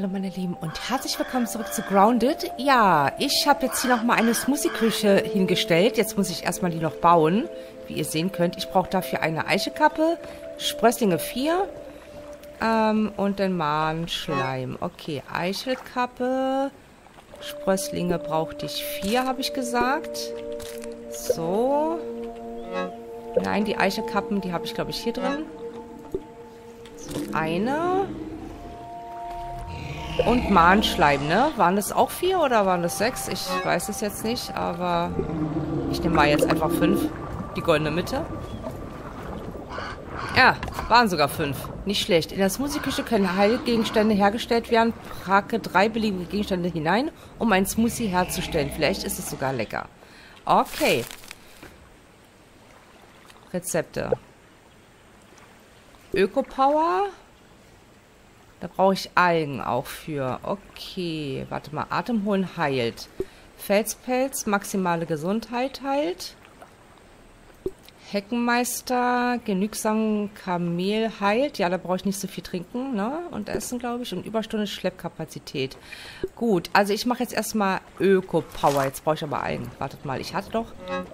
Hallo meine Lieben und herzlich willkommen zurück zu Grounded. Ja, ich habe jetzt hier nochmal eine Smoothie-Küche hingestellt. Jetzt muss ich erstmal die noch bauen. Wie ihr sehen könnt, ich brauche dafür eine Eichekappe, Sprösslinge 4 ähm, und den Mahnschleim. Okay, Eichelkappe, Sprösslinge brauchte ich 4, habe ich gesagt. So. Nein, die Eichelkappen, die habe ich glaube ich hier drin. So, eine. Und Mahnschleim, ne? Waren das auch vier oder waren das sechs? Ich weiß es jetzt nicht, aber ich nehme mal jetzt einfach fünf. Die goldene Mitte. Ja, waren sogar fünf. Nicht schlecht. In der Smoothie-Küche können Heilgegenstände hergestellt werden. Prake drei beliebige Gegenstände hinein, um ein Smoothie herzustellen. Vielleicht ist es sogar lecker. Okay. Rezepte. Öko-Power. Da brauche ich Algen auch für. Okay, warte mal. Atem holen heilt. Felspelz, maximale Gesundheit heilt. Heckenmeister, genügsam Kamel heilt. Ja, da brauche ich nicht so viel trinken ne? und essen, glaube ich. Und Überstunde Schleppkapazität. Gut, also ich mache jetzt erstmal Öko-Power. Jetzt brauche ich aber Algen. Wartet mal, ich hatte doch...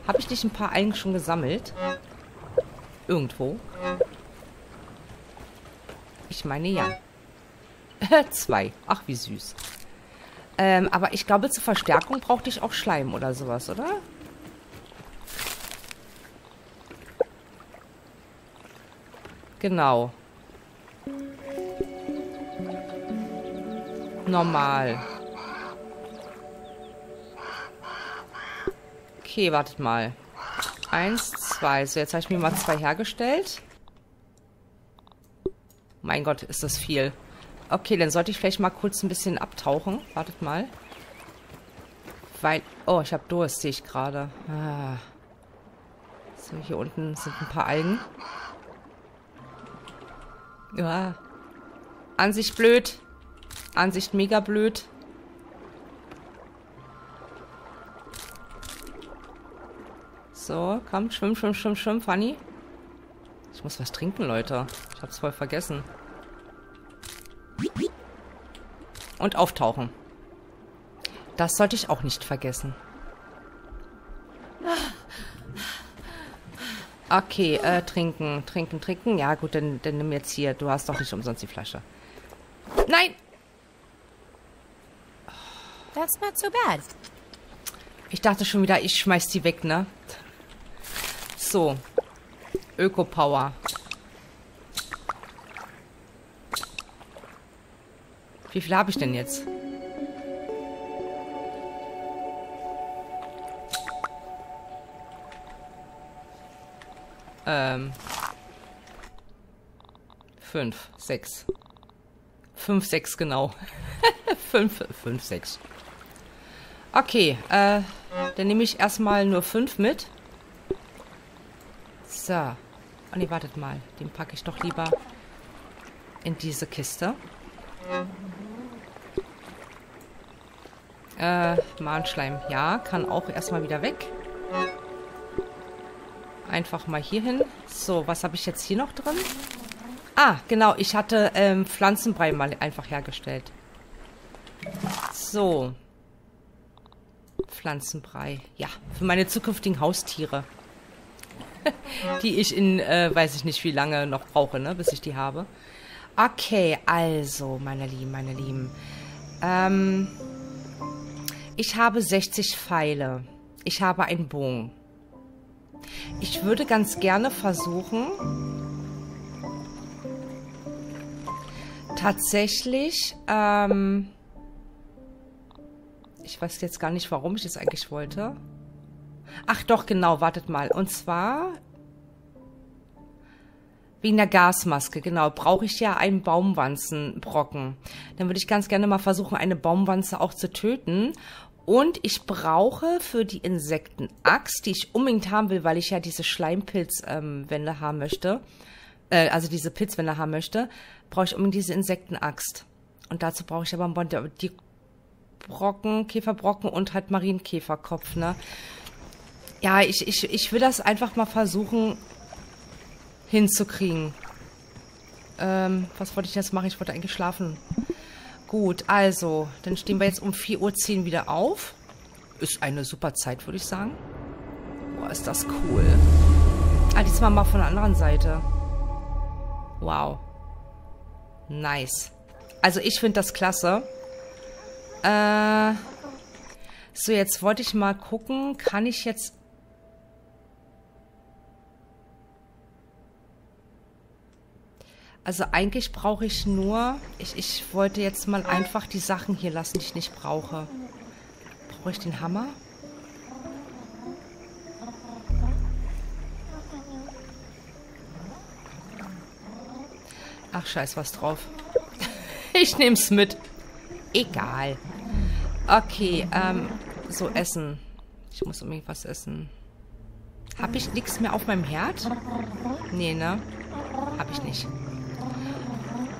Habe ich nicht ein paar Algen schon gesammelt? Irgendwo. Ich meine ja. Zwei. Ach, wie süß. Ähm, aber ich glaube, zur Verstärkung brauchte ich auch Schleim oder sowas, oder? Genau. Normal. Okay, wartet mal. Eins, zwei. So, jetzt habe ich mir mal zwei hergestellt. Mein Gott, ist das viel. Okay, dann sollte ich vielleicht mal kurz ein bisschen abtauchen. Wartet mal. Weil... Oh, ich habe Durst, sehe ich gerade. Ah. So, hier unten sind ein paar Algen. Ja. Ansicht blöd. Ansicht mega blöd. So, komm, schwimm, schwimm, schwimm, schwimm, Fanny. Ich muss was trinken, Leute. Ich hab's voll vergessen. Und auftauchen. Das sollte ich auch nicht vergessen. Okay, äh, trinken, trinken, trinken. Ja, gut, dann, dann nimm jetzt hier. Du hast doch nicht umsonst die Flasche. Nein! That's not so bad. Ich dachte schon wieder, ich schmeiß die weg, ne? So. Öko-Power. Wie viel habe ich denn jetzt? Ähm. Fünf, sechs. Fünf, sechs, genau. fünf, fünf, sechs. Okay, äh, dann nehme ich erstmal nur fünf mit. So. Oh ne, wartet mal. Den packe ich doch lieber in diese Kiste. Äh, Mahnschleim. Ja, kann auch erstmal wieder weg. Einfach mal hier hin. So, was habe ich jetzt hier noch drin? Ah, genau. Ich hatte ähm, Pflanzenbrei mal einfach hergestellt. So. Pflanzenbrei. Ja, für meine zukünftigen Haustiere. die ich in, äh, weiß ich nicht wie lange noch brauche, ne, bis ich die habe. Okay, also, meine Lieben, meine Lieben. Ähm, ich habe 60 Pfeile. Ich habe einen Bogen. Ich würde ganz gerne versuchen, tatsächlich, ähm, ich weiß jetzt gar nicht, warum ich das eigentlich wollte. Ach doch, genau, wartet mal. Und zwar Wegen der Gasmaske, genau. Brauche ich ja einen Baumwanzenbrocken. Dann würde ich ganz gerne mal versuchen, eine Baumwanze auch zu töten. Und ich brauche für die Insektenaxt, die ich unbedingt haben will, weil ich ja diese Schleimpilzwände ähm, haben möchte, äh, also diese Pilzwände haben möchte, brauche ich unbedingt diese Insektenaxt. Und dazu brauche ich aber die Brocken, Käferbrocken und halt Marienkäferkopf, ne? Ja, ich, ich, ich will das einfach mal versuchen, hinzukriegen. Ähm, was wollte ich jetzt machen? Ich wollte eigentlich schlafen. Gut, also, dann stehen wir jetzt um 4.10 Uhr wieder auf. Ist eine super Zeit, würde ich sagen. Boah, ist das cool. Ah, diesmal mal von der anderen Seite. Wow. Nice. Also ich finde das klasse. Äh, so, jetzt wollte ich mal gucken, kann ich jetzt... Also eigentlich brauche ich nur... Ich, ich wollte jetzt mal einfach die Sachen hier lassen, die ich nicht brauche. Brauche ich den Hammer? Ach, scheiß was drauf. ich nehm's mit. Egal. Okay, ähm, so Essen. Ich muss unbedingt was essen. Habe ich nichts mehr auf meinem Herd? Nee, ne? Habe ich nicht.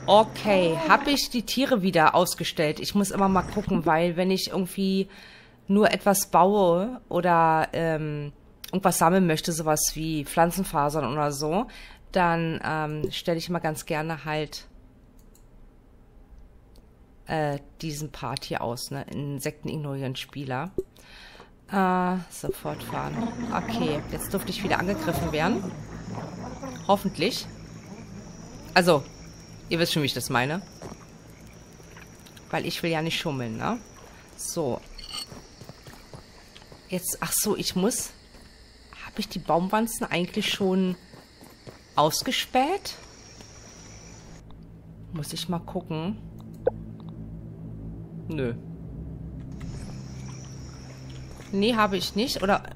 Okay, habe ich die Tiere wieder ausgestellt? Ich muss immer mal gucken, weil wenn ich irgendwie nur etwas baue oder ähm, irgendwas sammeln möchte, sowas wie Pflanzenfasern oder so, dann ähm, stelle ich immer ganz gerne halt äh, diesen Part hier aus, ne? Insekten ignorieren Spieler. Äh, sofort fahren. Okay, jetzt durfte ich wieder angegriffen werden. Hoffentlich. Also, ihr wisst schon, wie ich das meine. Weil ich will ja nicht schummeln, ne? So. Jetzt, ach so, ich muss... Habe ich die Baumwanzen eigentlich schon ausgespäht? Muss ich mal gucken. Nö. Nee, habe ich nicht. Oder...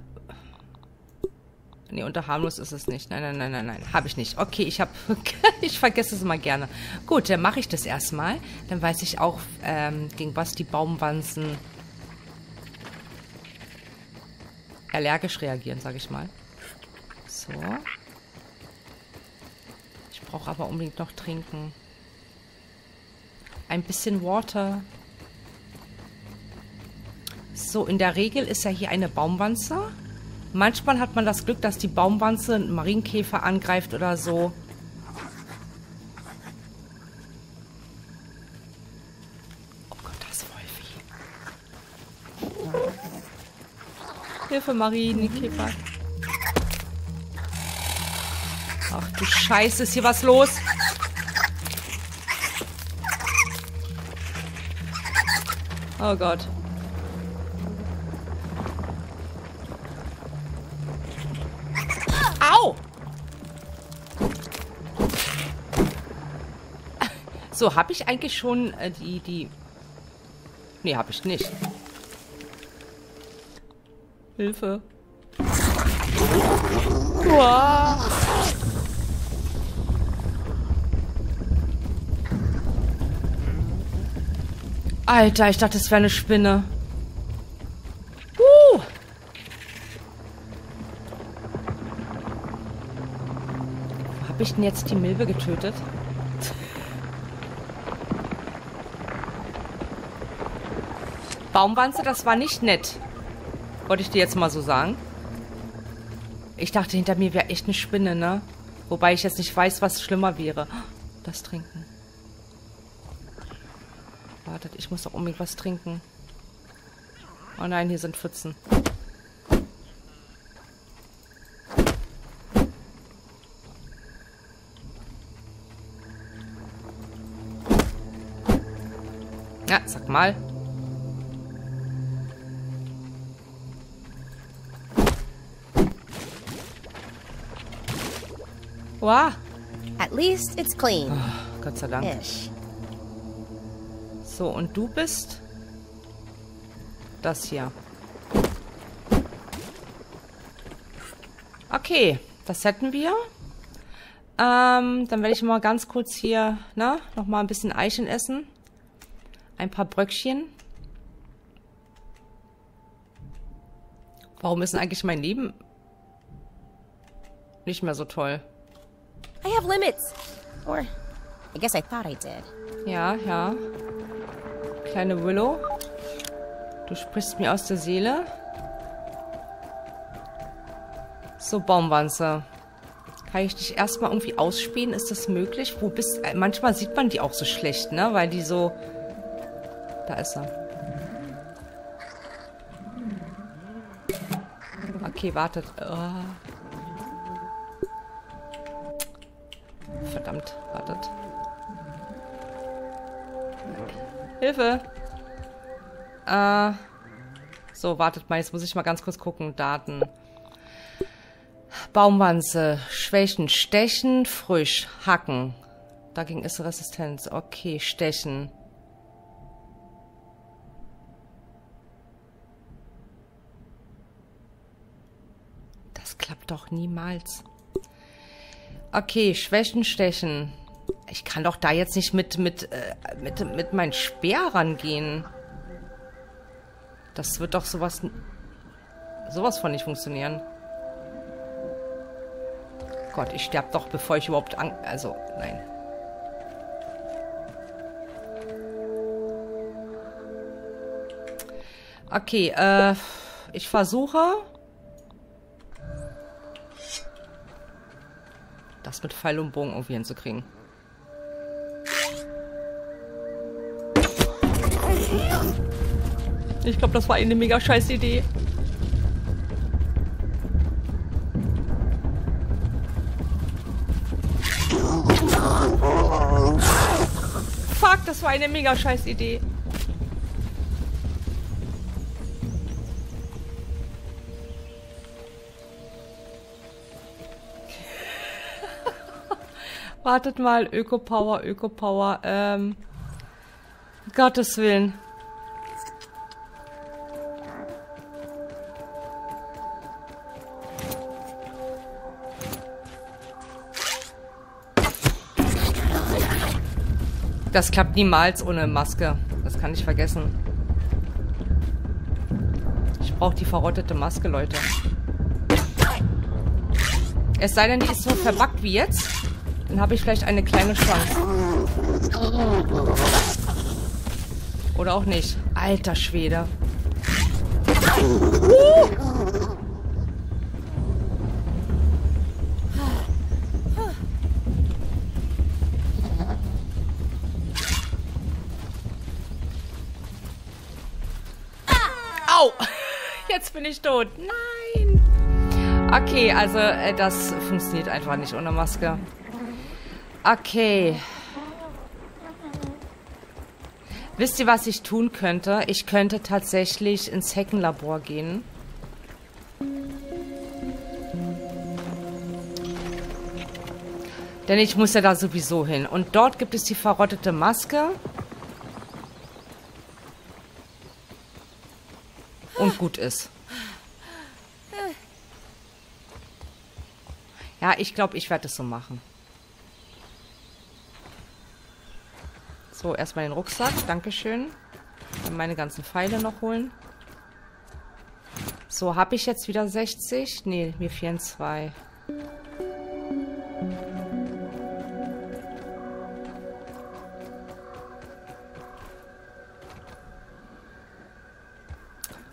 Nee, unter harmlos ist es nicht. Nein, nein, nein, nein, nein. Habe ich nicht. Okay, ich habe... ich vergesse es immer gerne. Gut, dann mache ich das erstmal. Dann weiß ich auch, ähm, gegen was die Baumwanzen allergisch reagieren, sage ich mal. So. Ich brauche aber unbedingt noch trinken. Ein bisschen Water. So, in der Regel ist ja hier eine Baumwanze. Manchmal hat man das Glück, dass die Baumwanze einen Marienkäfer angreift oder so. Oh Gott, das Wolfi. Hilfe, Marienkäfer. Ach du Scheiße, ist hier was los? Oh Gott. So, habe ich eigentlich schon äh, die, die... Nee, habe ich nicht. Hilfe. Uah. Alter, ich dachte, es wäre eine Spinne. Uh. Habe ich denn jetzt die Milbe getötet? Baumwanze, das war nicht nett. Wollte ich dir jetzt mal so sagen. Ich dachte, hinter mir wäre echt eine Spinne, ne? Wobei ich jetzt nicht weiß, was schlimmer wäre. Das trinken. Wartet, ich muss doch unbedingt was trinken. Oh nein, hier sind Pfützen. Ja, sag mal. Wow. At least it's clean. Oh, Gott sei Dank. Ish. So, und du bist das hier. Okay, das hätten wir. Ähm, dann werde ich mal ganz kurz hier, ne, nochmal ein bisschen Eichen essen. Ein paar Bröckchen. Warum ist denn eigentlich mein Leben nicht mehr so toll? I have limits. Or, I guess I thought I did. Ja, ja. Kleine Willow. Du sprichst mir aus der Seele. So, Baumwanze. Kann ich dich erstmal irgendwie ausspähen? Ist das möglich? Wo bist äh, Manchmal sieht man die auch so schlecht, ne? Weil die so Da ist er. Okay, wartet. Oh. Verdammt, wartet. Hilfe! Äh. So, wartet mal, jetzt muss ich mal ganz kurz gucken. Daten. Baumwanze, Schwächen, Stechen, frisch, Hacken. Dagegen ist Resistenz. Okay, Stechen. Das klappt doch niemals. Okay, Schwächen, Stechen. Ich kann doch da jetzt nicht mit, mit, äh, mit, mit meinem Speer rangehen. Das wird doch sowas... sowas von nicht funktionieren. Gott, ich sterbe doch, bevor ich überhaupt an... Also, nein. Okay, äh... Ich versuche... Das mit Pfeil und Bogen irgendwie hinzukriegen. Ich glaube, das war eine mega scheiß Idee. Fuck, das war eine mega scheiß Idee. Wartet mal, Öko-Power, Öko-Power, ähm... Gottes Willen. Das klappt niemals ohne Maske. Das kann ich vergessen. Ich brauche die verrottete Maske, Leute. Es sei denn, die ist so verbuggt wie jetzt. Dann habe ich vielleicht eine kleine Chance. Oder auch nicht. Alter Schwede. Uh! jetzt bin ich tot. Nein. Okay, also äh, das funktioniert einfach nicht ohne Maske. Okay. Wisst ihr, was ich tun könnte? Ich könnte tatsächlich ins Heckenlabor gehen. Denn ich muss ja da sowieso hin. Und dort gibt es die verrottete Maske. Und gut ist. Ja, ich glaube, ich werde es so machen. So, erstmal den Rucksack. Dankeschön. Dann meine ganzen Pfeile noch holen. So, habe ich jetzt wieder 60? Nee, mir fehlen zwei.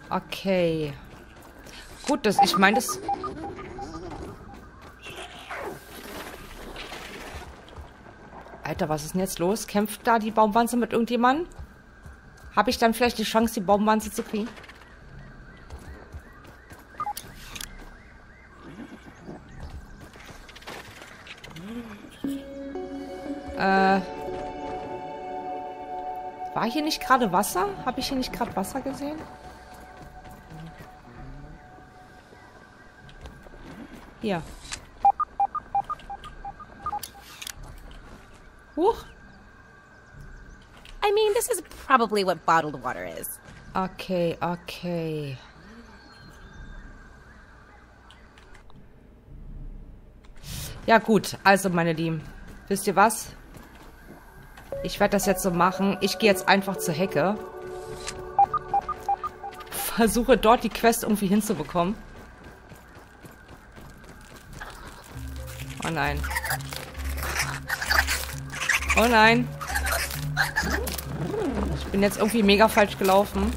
Okay. Gut, das, ich meine, das... Alter, was ist denn jetzt los? Kämpft da die Baumwanze mit irgendjemandem? Habe ich dann vielleicht die Chance, die Baumwanze zu kriegen? Äh... War hier nicht gerade Wasser? Habe ich hier nicht gerade Wasser gesehen? Hier. Huch. I mean, this is probably what bottled water is. Okay, okay. Ja gut, also meine Lieben, wisst ihr was? Ich werde das jetzt so machen. Ich gehe jetzt einfach zur Hecke. Versuche dort die Quest irgendwie hinzubekommen. Oh nein. Oh nein. Ich bin jetzt irgendwie mega falsch gelaufen.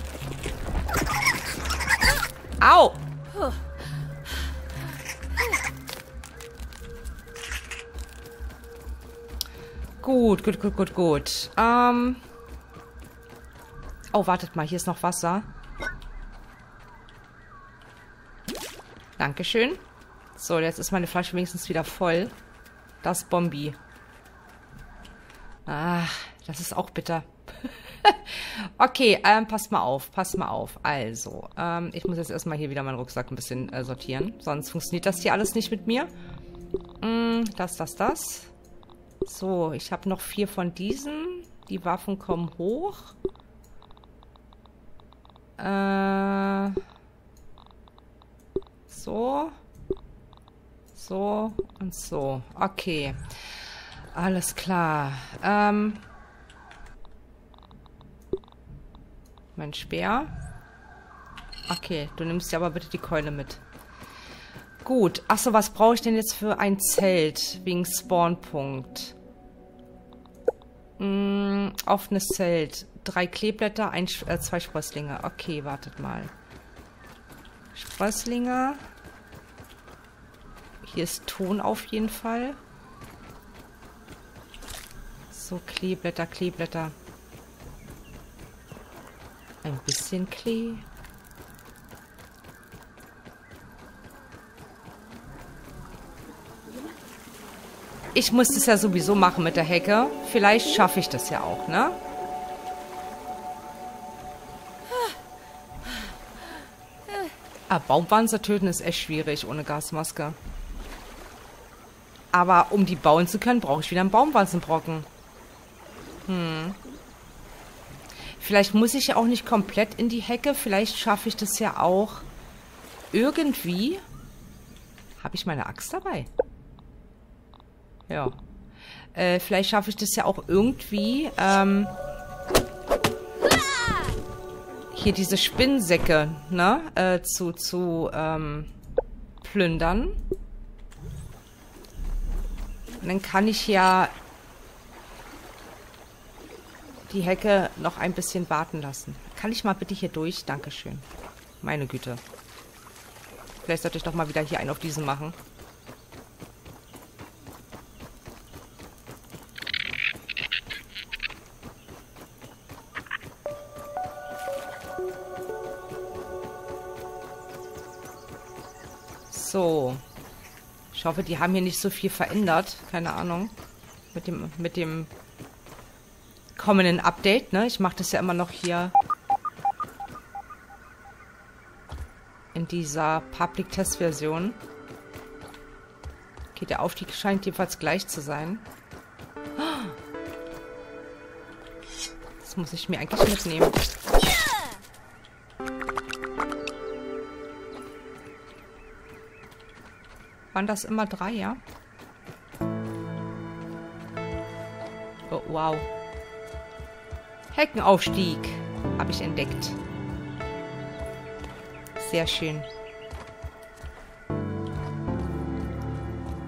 Au! Gut, gut, gut, gut, gut. Ähm. Oh, wartet mal, hier ist noch Wasser. Dankeschön. So, jetzt ist meine Flasche wenigstens wieder voll. Das Bombi. Ach, das ist auch bitter. okay, ähm, passt mal auf, passt mal auf. Also, ähm, ich muss jetzt erstmal hier wieder meinen Rucksack ein bisschen äh, sortieren. Sonst funktioniert das hier alles nicht mit mir. Mm, das, das, das. So, ich habe noch vier von diesen. Die Waffen kommen hoch. Äh, so. So und so. Okay. Alles klar. Ähm, mein Speer. Okay, du nimmst ja aber bitte die Keule mit. Gut. Achso, was brauche ich denn jetzt für ein Zelt wegen Spawnpunkt? Hm, offenes Zelt. Drei Kleeblätter, ein, äh, zwei Sprösslinge. Okay, wartet mal. Sprösslinge. Hier ist Ton auf jeden Fall. So, Kleeblätter, Kleeblätter. Ein bisschen Klee. Ich muss das ja sowieso machen mit der Hecke. Vielleicht schaffe ich das ja auch, ne? Ah, Baumwanzer töten ist echt schwierig ohne Gasmaske. Aber um die bauen zu können, brauche ich wieder einen Baumwanzenbrocken. Hm. Vielleicht muss ich ja auch nicht komplett in die Hecke. Vielleicht schaffe ich das ja auch irgendwie. Habe ich meine Axt dabei? Ja. Äh, vielleicht schaffe ich das ja auch irgendwie, ähm, hier diese Spinnsäcke, ne, äh, zu, zu, ähm, plündern. Und dann kann ich ja die Hecke noch ein bisschen warten lassen. Kann ich mal bitte hier durch? Dankeschön. Meine Güte. Vielleicht sollte ich doch mal wieder hier einen auf diesen machen. So. Ich hoffe, die haben hier nicht so viel verändert. Keine Ahnung. Mit dem, mit dem kommenden Update, ne? Ich mache das ja immer noch hier in dieser Public Test Version. Okay, der Aufstieg scheint jedenfalls gleich zu sein. Das muss ich mir eigentlich mitnehmen. Waren das immer drei, ja? Oh, wow. Heckenaufstieg habe ich entdeckt. Sehr schön.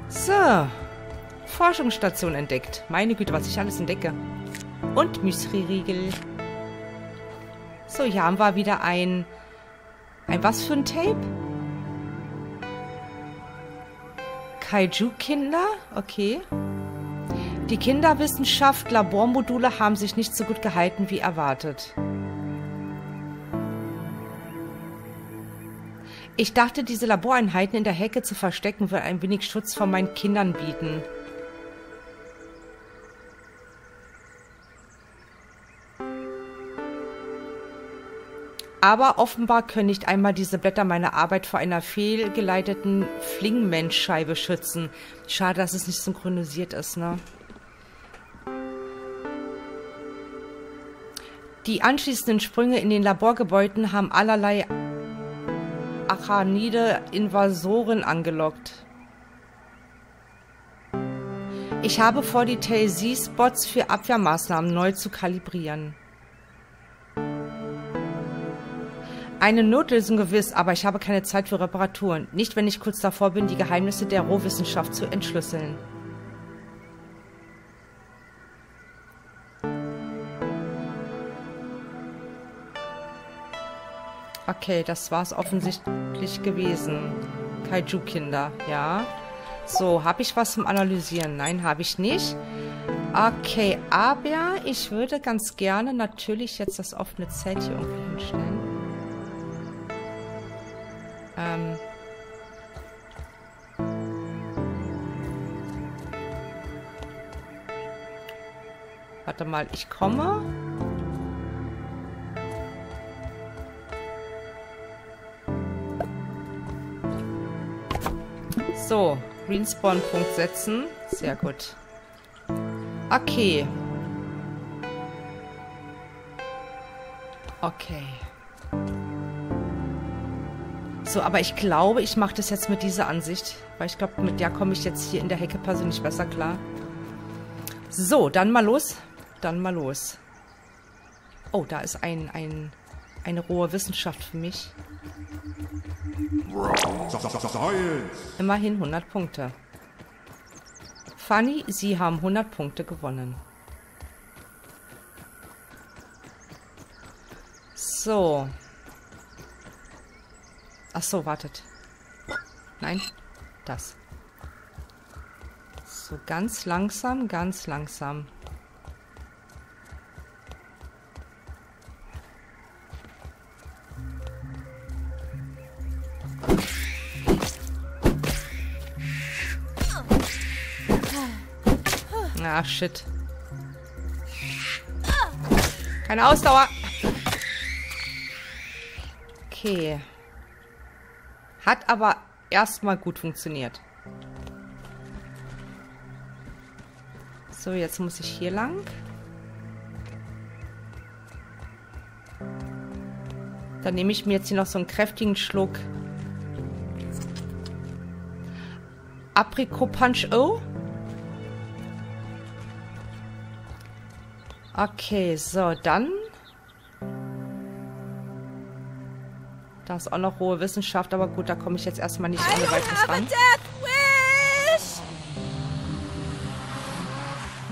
So. Forschungsstation entdeckt. Meine Güte, was ich alles entdecke. Und Müsli-Riegel. So, hier haben wir wieder ein... Ein was für ein Tape? Kaiju-Kinder? Okay. Die Kinderwissenschaft Labormodule haben sich nicht so gut gehalten wie erwartet. Ich dachte, diese Laboreinheiten in der Hecke zu verstecken, würde ein wenig Schutz vor meinen Kindern bieten. Aber offenbar können nicht einmal diese Blätter meine Arbeit vor einer fehlgeleiteten Flingmenschscheibe schützen. Schade, dass es nicht synchronisiert ist, ne? Die anschließenden Sprünge in den Laborgebäuden haben allerlei Achanide Invasoren angelockt. Ich habe vor, die TLC-Spots für Abwehrmaßnahmen neu zu kalibrieren. Eine Notlösung gewiss, aber ich habe keine Zeit für Reparaturen. Nicht, wenn ich kurz davor bin, die Geheimnisse der Rohwissenschaft zu entschlüsseln. Okay, das war es offensichtlich gewesen. Kaiju-Kinder, ja. So, habe ich was zum Analysieren? Nein, habe ich nicht. Okay, aber ich würde ganz gerne natürlich jetzt das offene Zelt hier irgendwie hinstellen. Ähm... Warte mal, ich komme. So, Respawn-Punkt setzen. Sehr gut. Okay. Okay. So, aber ich glaube, ich mache das jetzt mit dieser Ansicht. Weil ich glaube, mit der komme ich jetzt hier in der Hecke persönlich besser klar. So, dann mal los. Dann mal los. Oh, da ist ein, ein, eine rohe Wissenschaft für mich. Immerhin 100 Punkte. Fanny, Sie haben 100 Punkte gewonnen. So. Ach so, wartet. Nein, das. So, ganz langsam, ganz langsam. Ah, shit. Keine Ausdauer. Okay. Hat aber erstmal gut funktioniert. So, jetzt muss ich hier lang. Dann nehme ich mir jetzt hier noch so einen kräftigen Schluck Apricot Punch O. Okay, so, dann. Da ist auch noch hohe Wissenschaft, aber gut, da komme ich jetzt erstmal nicht ohne weiteres ran.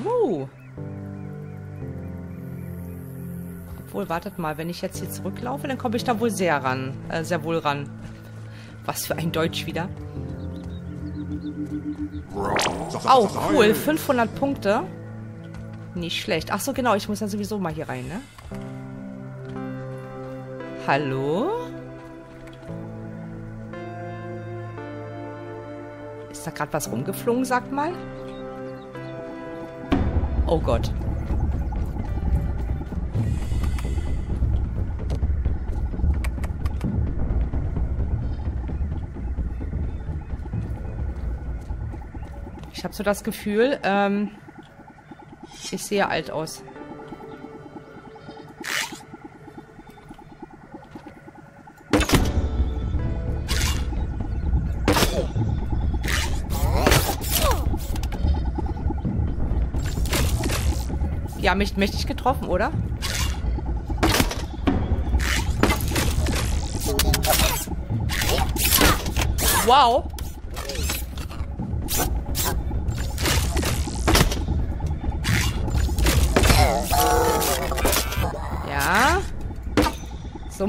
Uh. Obwohl, wartet mal, wenn ich jetzt hier zurücklaufe, dann komme ich da wohl sehr ran. Äh, sehr wohl ran. Was für ein Deutsch wieder. Oh, cool. 500 Punkte. Nicht schlecht. Ach so, genau. Ich muss ja sowieso mal hier rein, ne? Hallo? Ist da gerade was rumgeflogen, sagt mal? Oh Gott. Ich habe so das Gefühl, ähm, ich sehe alt aus. Ja, mich mächtig getroffen, oder? Wow.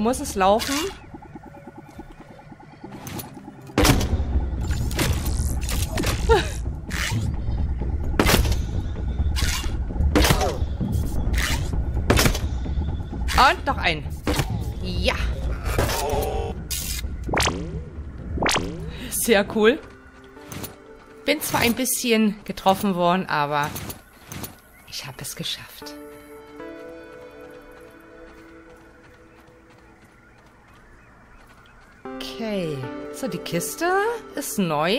Muss es laufen. Und noch ein. Ja. Sehr cool. Bin zwar ein bisschen getroffen worden, aber ich habe es geschafft. So, die Kiste ist neu.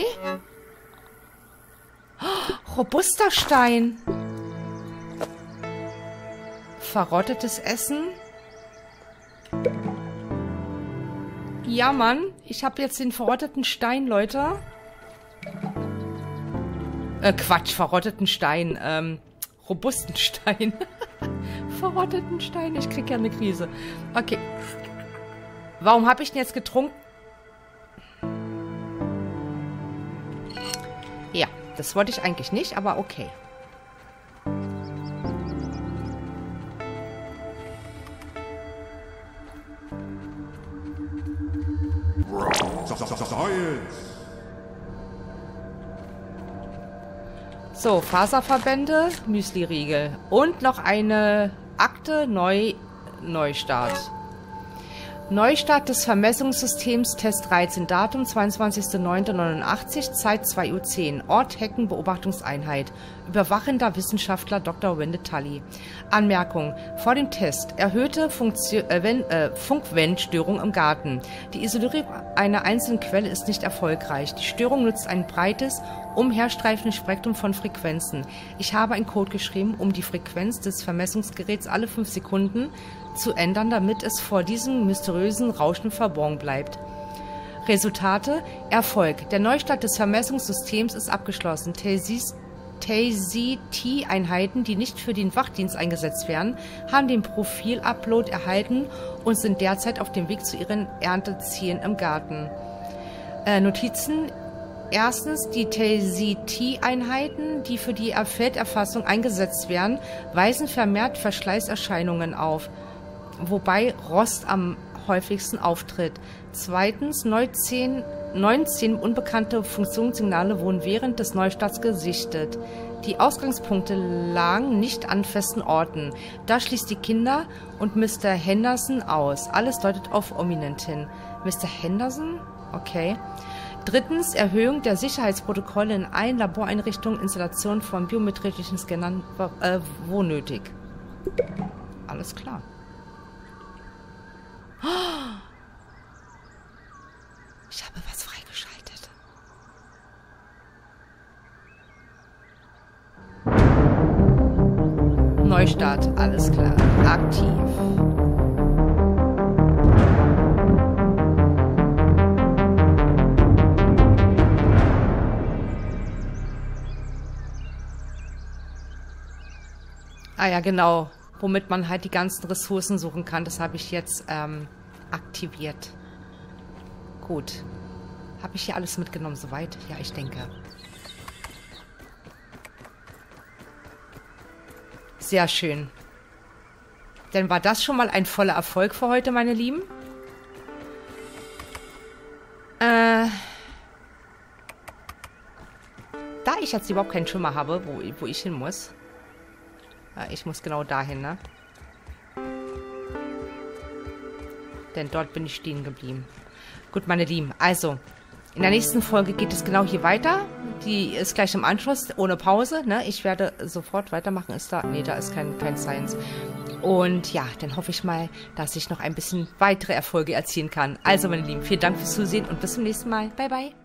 Oh, robuster Stein. Verrottetes Essen. Ja, Mann. Ich habe jetzt den verrotteten Stein, Leute. Äh, Quatsch. Verrotteten Stein. Ähm, robusten Stein. verrotteten Stein. Ich krieg ja eine Krise. Okay. Warum habe ich denn jetzt getrunken? Das wollte ich eigentlich nicht, aber okay. So, Faserverbände, Müsli-Riegel. Und noch eine Akte Neu Neustart. Neustart des Vermessungssystems Test 13, Datum 22.09.89, Zeit 2.10 Uhr, Ort Hecken, Beobachtungseinheit, überwachender Wissenschaftler Dr. Wende Tully. Anmerkung, vor dem Test, erhöhte äh, äh, Funkwendstörung im Garten. Die Isolierung einer einzelnen Quelle ist nicht erfolgreich. Die Störung nutzt ein breites, umherstreifendes Spektrum von Frequenzen. Ich habe einen Code geschrieben, um die Frequenz des Vermessungsgeräts alle fünf Sekunden zu ändern, damit es vor diesem mysteriösen Rauschen verborgen bleibt. Resultate Erfolg. Der Neustart des Vermessungssystems ist abgeschlossen. TZT-Einheiten, die nicht für den Wachdienst eingesetzt werden, haben den Profil-Upload erhalten und sind derzeit auf dem Weg zu ihren Erntezielen im Garten. Äh, Notizen Erstens, die TZT-Einheiten, die für die Felderfassung eingesetzt werden, weisen vermehrt Verschleißerscheinungen auf wobei Rost am häufigsten auftritt. Zweitens, 19, 19 unbekannte Funktionssignale wurden während des Neustarts gesichtet. Die Ausgangspunkte lagen nicht an festen Orten. Da schließt die Kinder und Mr. Henderson aus. Alles deutet auf Ominent hin. Mr. Henderson? Okay. Drittens, Erhöhung der Sicherheitsprotokolle in allen Laboreinrichtungen, Installation von biometrischen Scannern, äh, wo nötig. Alles klar. Ich habe was freigeschaltet. Neustart, alles klar. Aktiv. Ah ja, genau womit man halt die ganzen Ressourcen suchen kann. Das habe ich jetzt ähm, aktiviert. Gut. Habe ich hier alles mitgenommen soweit? Ja, ich denke. Sehr schön. Dann war das schon mal ein voller Erfolg für heute, meine Lieben. Äh, da ich jetzt überhaupt keinen Schimmer habe, wo, wo ich hin muss, ich muss genau dahin, ne? Denn dort bin ich stehen geblieben. Gut, meine Lieben, also, in der nächsten Folge geht es genau hier weiter. Die ist gleich im Anschluss, ohne Pause, ne? Ich werde sofort weitermachen. Ist da? Nee, da ist kein, kein Science. Und ja, dann hoffe ich mal, dass ich noch ein bisschen weitere Erfolge erzielen kann. Also, meine Lieben, vielen Dank fürs Zusehen und bis zum nächsten Mal. Bye, bye.